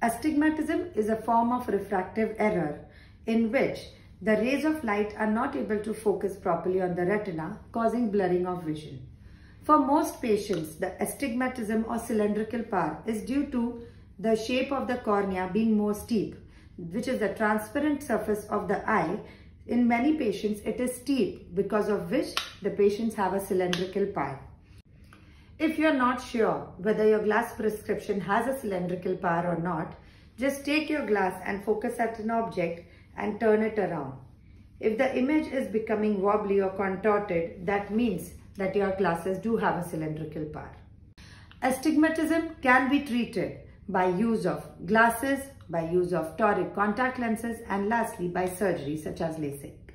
Astigmatism is a form of refractive error in which the rays of light are not able to focus properly on the retina, causing blurring of vision. For most patients, the astigmatism or cylindrical power is due to the shape of the cornea being more steep, which is the transparent surface of the eye. In many patients, it is steep because of which the patients have a cylindrical power. If you're not sure whether your glass prescription has a cylindrical power or not, just take your glass and focus at an object and turn it around. If the image is becoming wobbly or contorted, that means that your glasses do have a cylindrical power. Astigmatism can be treated by use of glasses, by use of toric contact lenses and lastly by surgery such as LASIK.